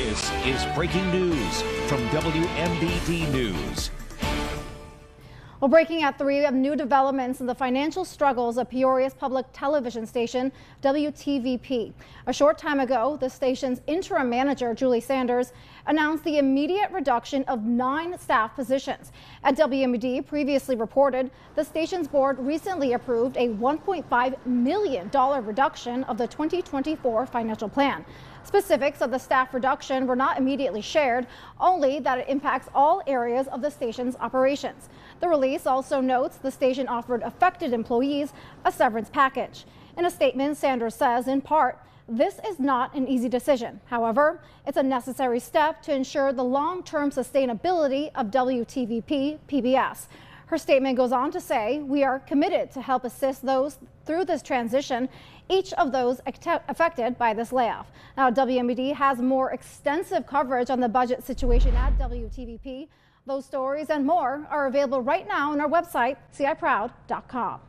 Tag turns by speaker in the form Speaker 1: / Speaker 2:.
Speaker 1: This is breaking news from WMBD News.
Speaker 2: Well, breaking at 3 of new developments in the financial struggles of Peoria's public television station, WTVP. A short time ago, the station's interim manager, Julie Sanders, announced the immediate reduction of nine staff positions. At WMBD, previously reported, the station's board recently approved a $1.5 million reduction of the 2024 financial plan. Specifics of the staff reduction were not immediately shared, only that it impacts all areas of the station's operations. The release also notes the station offered affected employees a severance package. In a statement, Sanders says, in part, this is not an easy decision. However, it's a necessary step to ensure the long-term sustainability of WTVP PBS. Her statement goes on to say, we are committed to help assist those through this transition, each of those affected by this layoff. Now, WMBD has more extensive coverage on the budget situation at WTVP. Those stories and more are available right now on our website, ciproud.com.